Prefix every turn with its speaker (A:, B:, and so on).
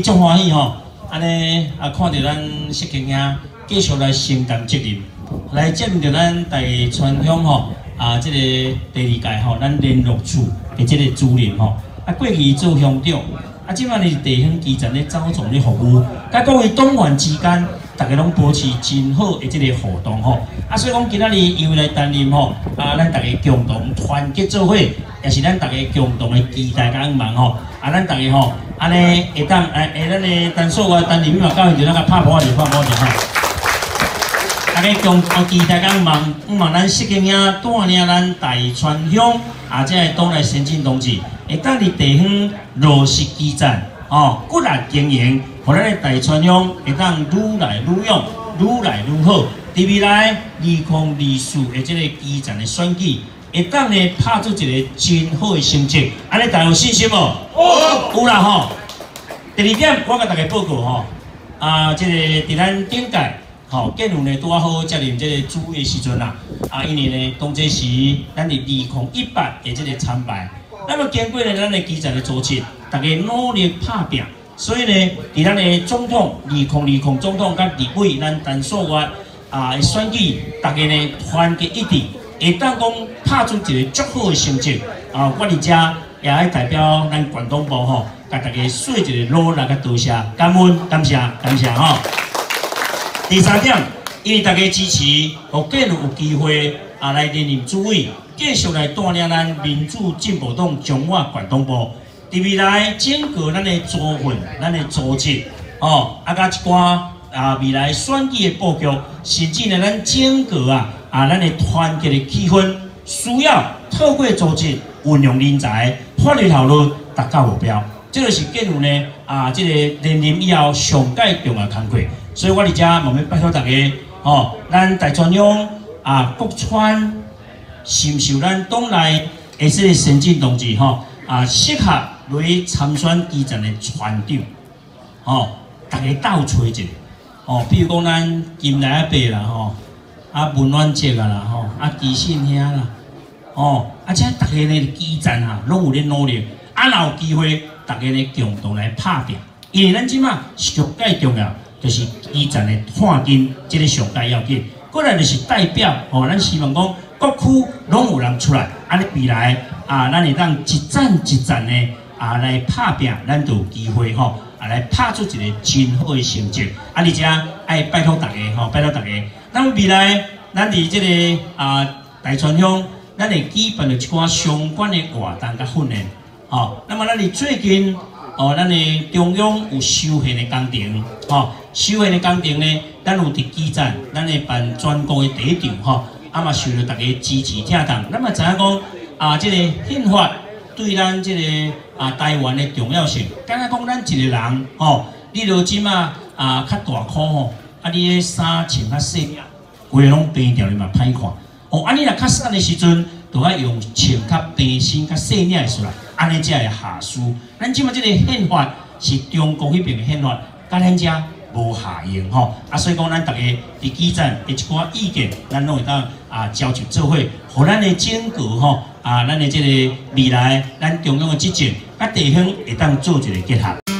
A: 足欢喜吼，安尼啊看到咱石经兄继续来承担责任，来接着咱大川乡吼啊，即个第二届吼，咱联络处的即个主任吼，啊过去做乡长，啊即摆呢地方基层咧走总咧服务，甲各位党员之间。大家拢保持真好的即个互动吼，啊，所以讲今仔日因为来担任吼，啊，咱大家共同团结做伙，也是咱大家共同的期待甲愿望吼，啊，咱大家吼，安尼会当诶诶，咱的单数个担任秘密教育就那个拍波就拍波就好，大家共同期待甲愿望，希望咱适应啊带领咱大川乡啊，即个党内先进同志，会当伫地方落实基站哦，骨力经营。互咱的大川乡会当愈来愈勇，愈来愈好。伫未来二零二四的即个基层的选举，会当呢拍出一个真好的成绩。安尼大家有信心无？有，有啦吼。第二点，我甲大家报告吼，啊，即个伫咱顶届吼，建武呢拄啊好接任即个主委的时阵啦，啊，因为呢当这时咱伫二零一八的即个参拜，那么经过呢咱的基层的组织，大家努力拍拼。所以呢，伫咱的总统、二零二零总统甲立委，咱陈素月啊选举，大家呢团结一致，会当讲拍出一个足好的成绩啊！我伫遮也爱代表咱广东部吼，甲大家说一个努力甲多谢，感恩感谢感谢吼。第三点，因为大家支持，互更有机会啊来担任主委，继续来带领咱民主进步党中华广东部。伫未来整个咱的组份、咱的组织，哦，啊，甲一寡啊未来选举的布局，甚至呢，咱整个啊啊，咱的团结的气氛，需要透过组织运用人才，法律效率达到目标。这个是建入呢啊，这个连任以后上届重要工作。所以我伫遮慢慢拜托大家，哦，咱大川乡啊，国川是毋是咱党内的这个先进同志，吼啊，适合。来参选基层的船长，吼，大家斗找一下，哦，比如讲咱金来阿伯啦，吼，啊文婉姐啊啦，吼，啊基信兄啦，哦，啊且大家呢基层啊，拢有咧努力，啊若有机会，大家呢共同来拍拼，因为咱即马上界重要，就是基层的看紧，即个上界要紧，过来就是代表，哦，咱希望讲各区拢有人出来，安尼未来啊，咱会当一站一站呢。啊，来拍拼，咱就有机会吼，啊，来拍出一个真好的成绩。啊，而且爱拜托大家吼，拜托大家。那么未来，咱伫这个啊大川乡，咱会举办了一寡相关的活动甲训练，吼。那么咱伫最近，哦，咱的中央有修宪的工程，吼，修宪的工程呢，咱有伫基站，咱会办全国的第一场，吼，啊嘛受到大家支持听从。那么知影讲啊，这个宪法。对咱即个啊台湾的重要性，敢若讲咱一个人吼，你如今啊啊较大块吼，啊你的衫穿较细，规个拢平调你嘛歹看。哦，安尼若较瘦的时阵，都爱用穿较平身较细领的出来，安尼才会下书。咱即马即个宪法是中国迄边的宪法，甲咱遮无下用吼。啊，所以讲咱逐个伫基站一寡意见，咱拢会当啊召集做伙，互咱的整个吼。啊，咱的这个未来，咱中央的执政，甲地方会当做一个结合。